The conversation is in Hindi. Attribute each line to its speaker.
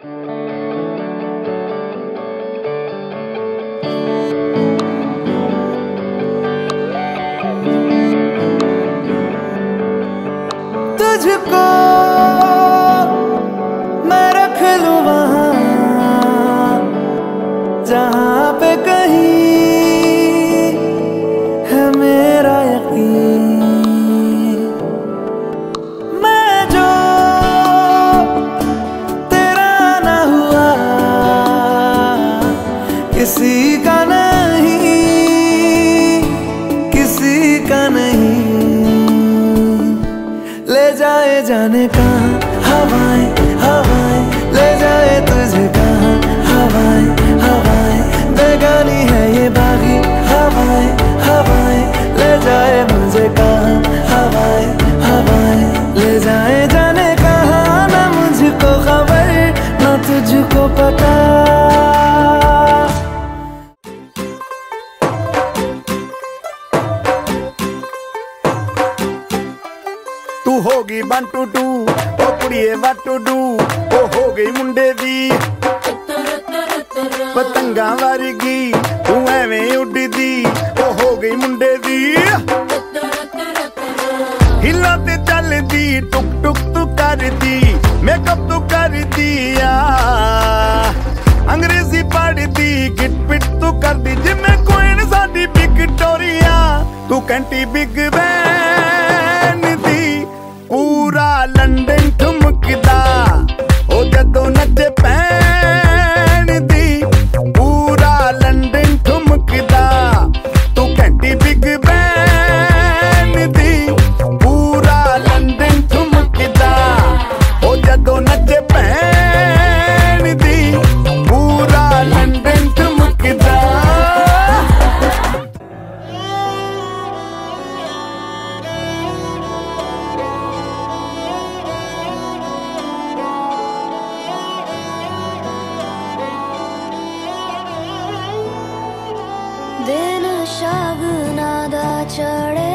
Speaker 1: तुझको ना तुझको पता।
Speaker 2: तू होगी बंटू टू ओ कुड़िए वन टू टू ओ हो गई मुंडे दी। पतंगा वारगी, तू एवें उड़ी दी, ओ हो गई मुंडे दी। हिला ते चल दी टुक टुक तू कर दी मेकअप तो कर दिया। अंग्रेज़ी पढ़ दी गिट पिट तू कर दी। जिम्मे कोई साड़ी बिग टोरिया। तू कैंटी बिग बैन
Speaker 3: চড়ে